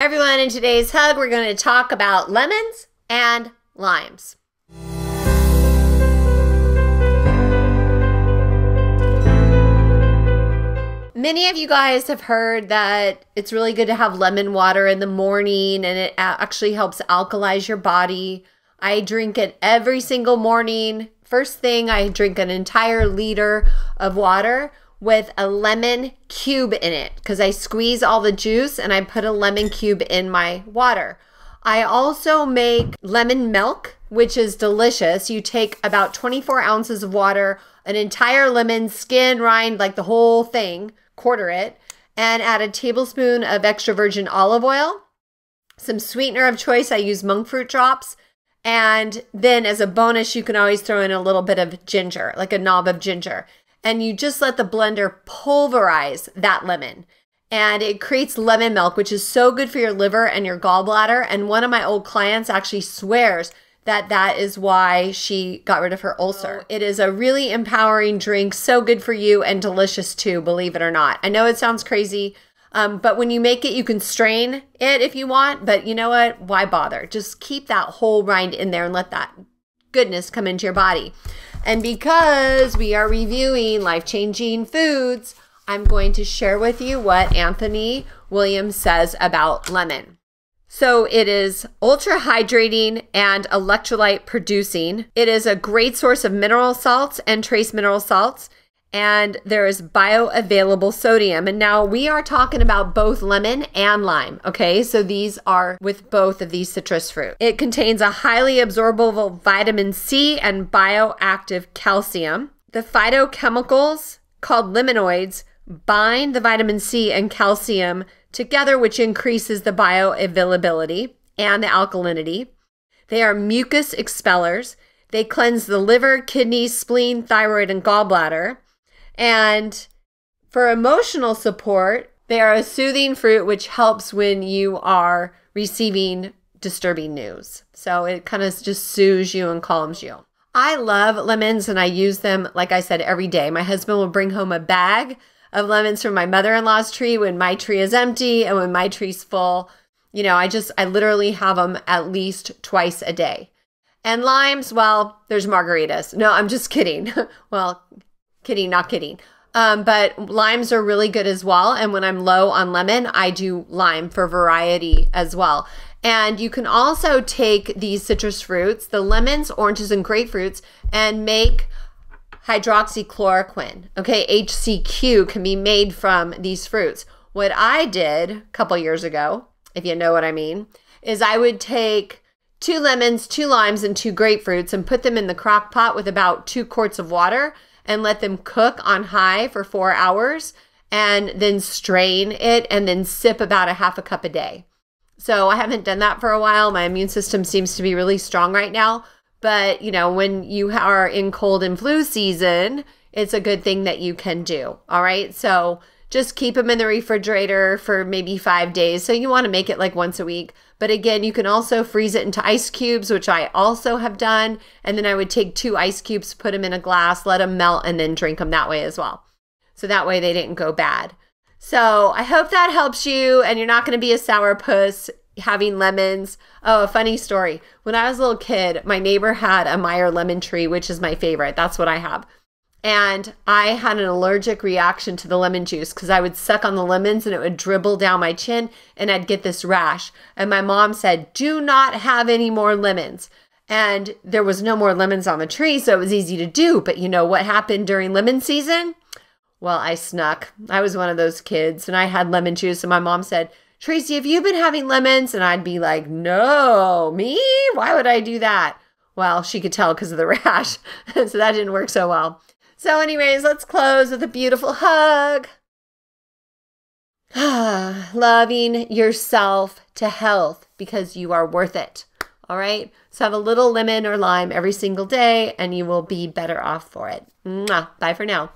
Everyone, in today's hug, we're going to talk about lemons and limes. Many of you guys have heard that it's really good to have lemon water in the morning and it actually helps alkalize your body. I drink it every single morning. First thing, I drink an entire liter of water with a lemon cube in it because I squeeze all the juice and I put a lemon cube in my water. I also make lemon milk, which is delicious. You take about 24 ounces of water, an entire lemon, skin, rind, like the whole thing, quarter it, and add a tablespoon of extra virgin olive oil. Some sweetener of choice, I use monk fruit drops. And then as a bonus, you can always throw in a little bit of ginger, like a knob of ginger and you just let the blender pulverize that lemon. And it creates lemon milk, which is so good for your liver and your gallbladder. And one of my old clients actually swears that that is why she got rid of her ulcer. It is a really empowering drink, so good for you and delicious too, believe it or not. I know it sounds crazy, um, but when you make it, you can strain it if you want. But you know what? Why bother? Just keep that whole rind in there and let that goodness come into your body. And because we are reviewing life changing foods, I'm going to share with you what Anthony Williams says about lemon. So it is ultra hydrating and electrolyte producing. It is a great source of mineral salts and trace mineral salts and there is bioavailable sodium. And now we are talking about both lemon and lime. Okay, so these are with both of these citrus fruit. It contains a highly absorbable vitamin C and bioactive calcium. The phytochemicals called limonoids bind the vitamin C and calcium together, which increases the bioavailability and the alkalinity. They are mucus expellers. They cleanse the liver, kidneys, spleen, thyroid, and gallbladder. And for emotional support, they are a soothing fruit which helps when you are receiving disturbing news. So it kind of just soothes you and calms you. I love lemons and I use them, like I said, every day. My husband will bring home a bag of lemons from my mother in law's tree when my tree is empty and when my tree's full. You know, I just, I literally have them at least twice a day. And limes, well, there's margaritas. No, I'm just kidding. well, Kidding, not kidding. Um, but limes are really good as well. And when I'm low on lemon, I do lime for variety as well. And you can also take these citrus fruits, the lemons, oranges, and grapefruits, and make hydroxychloroquine. Okay, HCQ can be made from these fruits. What I did a couple years ago, if you know what I mean, is I would take two lemons, two limes, and two grapefruits and put them in the crock pot with about two quarts of water and let them cook on high for four hours and then strain it and then sip about a half a cup a day. So I haven't done that for a while. My immune system seems to be really strong right now. But, you know, when you are in cold and flu season, it's a good thing that you can do. All right. So just keep them in the refrigerator for maybe five days. So you want to make it like once a week. But again, you can also freeze it into ice cubes, which I also have done. And then I would take two ice cubes, put them in a glass, let them melt, and then drink them that way as well. So that way they didn't go bad. So I hope that helps you and you're not going to be a sourpuss having lemons. Oh, a funny story. When I was a little kid, my neighbor had a Meyer lemon tree, which is my favorite. That's what I have. And I had an allergic reaction to the lemon juice because I would suck on the lemons and it would dribble down my chin and I'd get this rash. And my mom said, Do not have any more lemons. And there was no more lemons on the tree, so it was easy to do. But you know what happened during lemon season? Well, I snuck. I was one of those kids and I had lemon juice. And my mom said, Tracee, have you been having lemons? And I'd be like, No, me? Why would I do that? Well, she could tell because of the rash. so that didn't work so well. So, anyways, let's close with a beautiful hug. Loving yourself to health because you are worth it. All right. So, have a little lemon or lime every single day and you will be better off for it. Mwah. Bye for now.